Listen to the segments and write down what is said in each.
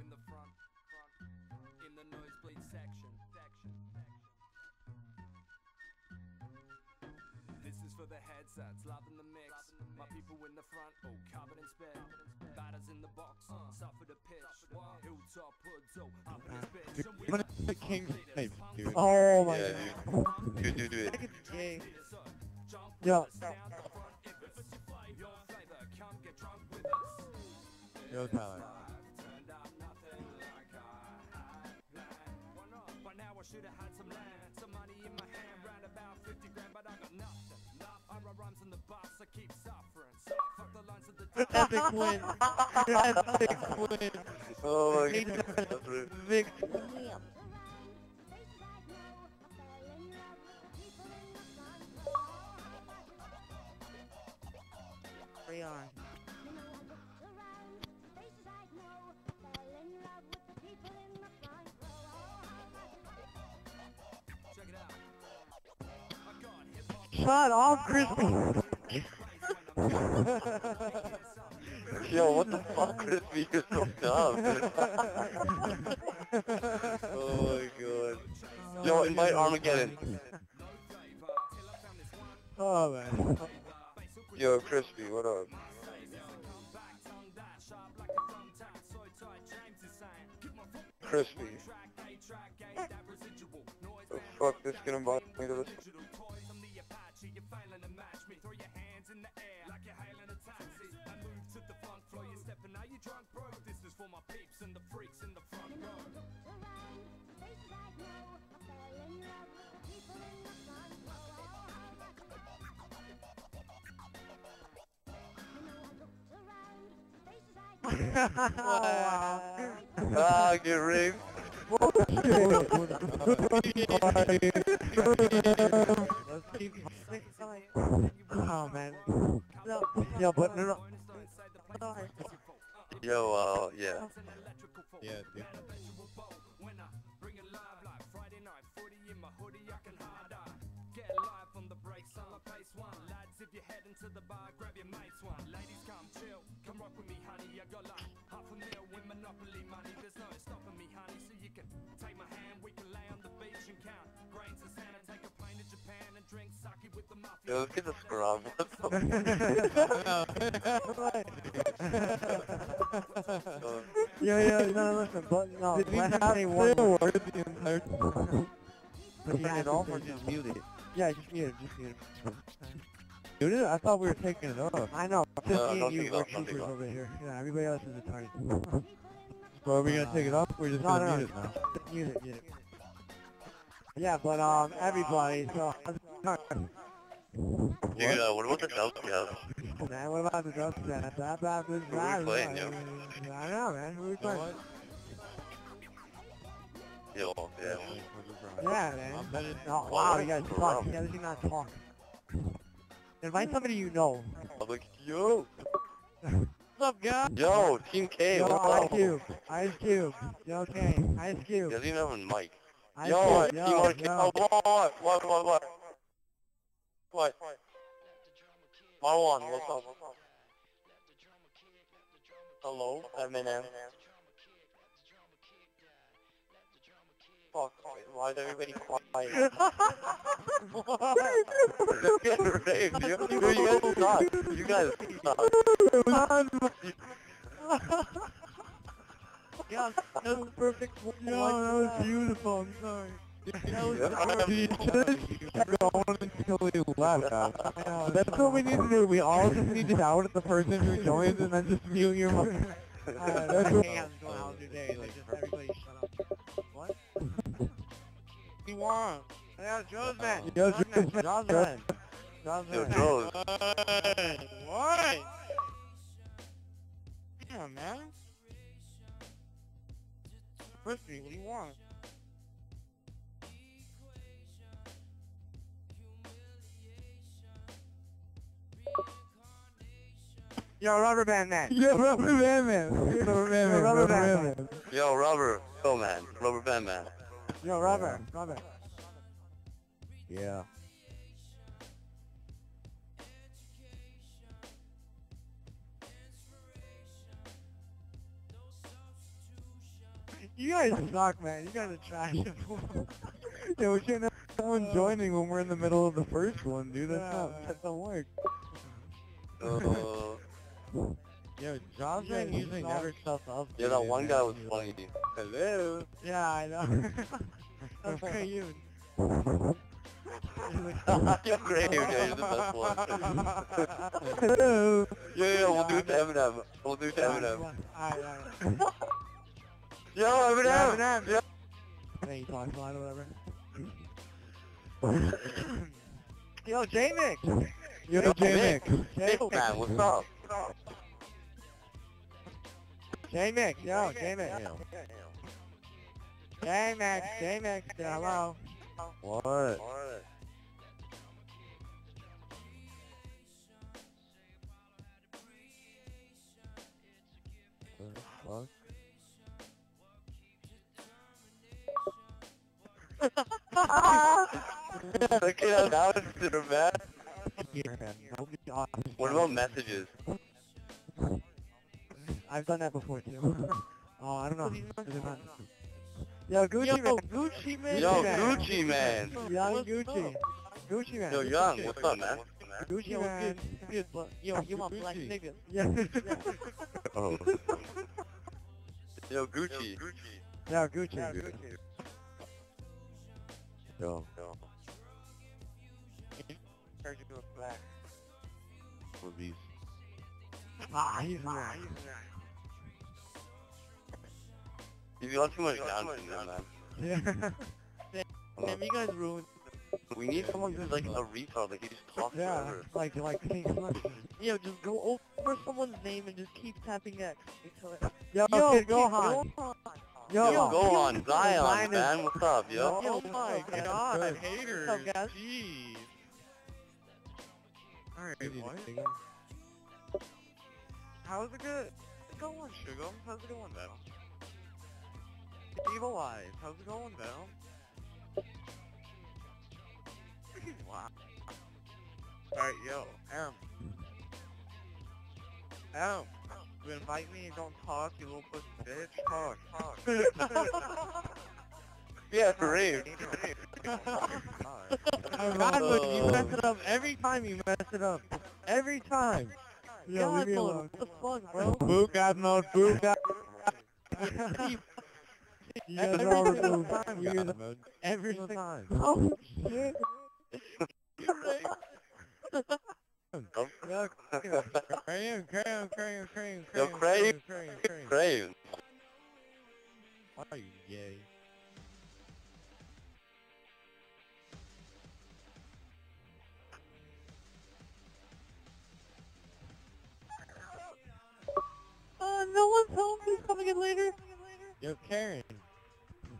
in the front, front, in the nosebleed section, section, This is for the headsets, loving the mix. My people in the front, all covered in spit. Batters in the box, uh, suffer the pitch. Hilltop Hoods, oh, up in his bitch. And we I'm gonna king knife, dude. Oh my Yeah, god. dude. Dude, dude, do it. Gay. jump Yo. with us, should have had some land, some money in my hand, round about 50 grand, but I got nothing. I write rhymes in the bus, I keep suffering. Fuck the lines of the Epic win. Epic win. Oh my god. That's rude. Victory. Shut off, Crispy. Yo, what the fuck, Crispy? You're so dumb. oh my god. Yo, invite Armageddon. Oh man. Yo, Crispy, what up? Crispy. The fuck this gonna invite me to? This Ah, get raped. Let's keep Oh man. No, yeah, but no, no. Yo, uh, yeah. Yeah, dude. Grab your mates one. Ladies, come chill, come rock with me, honey. I got like half a mil with Monopoly money. There's no stopping me, honey. So you can take my hand, we can lay on the beach and count grains of sand and take a plane to Japan and drink sake with the mafia. Yo, let's get the scrub. What the fuck? Yeah, yeah, no, listen, but no, Did we let him not say say one a more. word the entire time? Turn it off or just mute it? Yeah, just mute it, just mute it. Dude, I thought we were taking it off. I know, just No, me and you, take it we're off, don't take it troopers over here. Yeah, everybody else is retarded. So are we gonna take it off? We're just No, gonna no, mute it now. Just mute it, mute it. Yeah, but um, everybody, so, Dude, uh, what about the dubstep? man, what about the dubstep? That, that was Who we playing, yo? I know, man, who are we playing? Yo, yeah. Yeah, man. I'm. Oh, wow, you guys talk. You guys do not talk. Invite somebody you know. I'm like, yo, What's up, guys? yo, Team K, Yo, what Ice up? Cube. Ice Cube. Yo, okay. Ice He Cube. doesn't even have a mic. Ice Yo, Cube. Team Yo, RK, oh, yo. what, what, what, what, what? What? Marwan, what's up? Hello, Eminem. Fuck, why is everybody quiet? They're getting raped, yo. Yo, you guys suck. You guys suck. Yeah, that was perfect. Yo, that was beautiful. I'm sorry. That was Yeah. You should have going until we left. Uh, That's what we need to do. We all just need to shout at the person who joins and then just mute your mic. Uh, That's my what hands going out today. Like, just everybody you want? Yeah, Joe's man. Yo, Joe's Joe's man. man. Joe's man. Joe's Yo, man. Droz. What? Yeah, man. Christy, what do you want? Yo, rubber band man. Yo, rubber band man. Rubber band man. Rubber Rubber band band man. Yo, Rubber. Yo, man. Rubber Band Man. Yo, rubber, rubber. Yeah. You guys suck, man. You guys are trash. Yeah, we shouldn't have someone joining when we're in the middle of the first one, dude. That's Yeah, not, that don't work. Uh, Yo, Josh You guys usually never shuts up. yeah, that one guy was funny. Hello. yeah, I know. That's great, you. Great, you're the best one. Hello. yeah, yeah, we'll do it to Eminem. We'll do it to Eminem. Alright, alright. Yo, Eminem! Eminem. Yo. Then you talk line or whatever. Yo, J-Nick! Yo, J-Nick. Hey, man, what's up? J-Nick, yo. J-Nick, J-Nick, say hello. What? The fuck? Look at how that was there, man. Here, man. Nobody honest. What about messages? I've done that before too. oh, I don't know. Is it not? Yo, Gucci man. Gucci man. Yo, Gucci man. Young Gucci. Gucci man. Yo, Young, what's up, man? Gucci man. Yo, you want black niggas? Yeah. Oh. Yo, Gucci. Yo, Gucci. Yo. Heard you were black. For these. Ah, he's black. You got too much Johnson man. Yeah. Damn, you guys ruined. We need someone who's like a retard, like he just talks Yeah, forever. like like King Slim. Yo, just go over someone's name and just keep tapping X until it. Yo, Yo, Kid Gohan. Gohan. Yo, Yo, go on, Zion, Zion is- man. What's up, yo? Yo, oh my Okay, God, good. haters. What's up, guys? Jeez. Alright, what? to dig 'em. How's it good? Going, Sugar. How's it going, Val? Evil Eyes. How's it going, Val? wow. Alright, yo, Em. Em. You invite me, you don't talk, you little pussy bitch. Talk, talk. Yeah, for real. God, look, you mess it up every time you mess it up. Every time. Yo, God, leave me alone. what the fuck, bro? Boo got no boo got. You guys Every are all single removed. time, You God. Every Single single time. Oh, shit. Yo, Crayon, crayon, crayon, crayon, Yo, crayon, Crayon. crayon, crayon. Crayon. Why are you gay? Uh, no one's home. He's coming in later. Yo, Karen.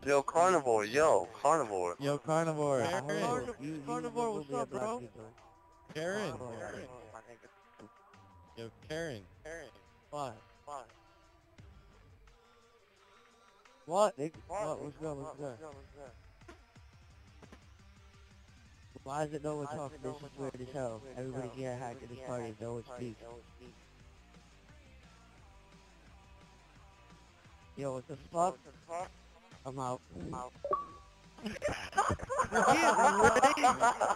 Yo, carnivore, yo, carnivore. Yo, carnivore. Karen. Karen. Carnivore, Carnivore, what's up, bro? Karen. Oh, Yo, Karen. What? What? What? They, what? What's good? What's good? Why is it no one talking? This is weird as hell. Everybody here hacked at this party. No one speaks. Yo, what the fuck? I'm out. I'm out.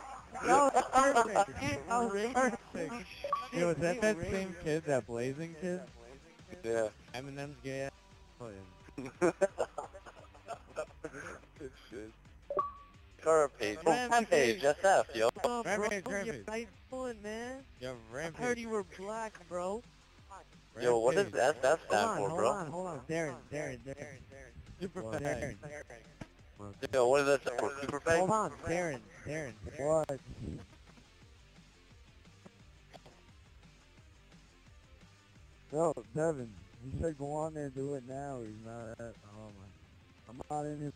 That was perfect. That was perfect. Yo, is that that same kid, that blazing kid? Yeah. Eminem's gay ass? Oh, yeah. Good shit. Current page. Oh, Rampage. page, SF, yo. Oh, bro, Rampage, you're Rampage. nice man. Yo, I Rampage. heard you were black, bro. Yo, what does Rampage. SF Hold stand on, for, hold bro? on, hold on. Darren, Darren, Darren. Super What? fat. Yo, what does that? Super fake? Hold on, Darren, Darren. What? Yo, Devin, he said go on there and do it now. He's not at oh home. I'm not in his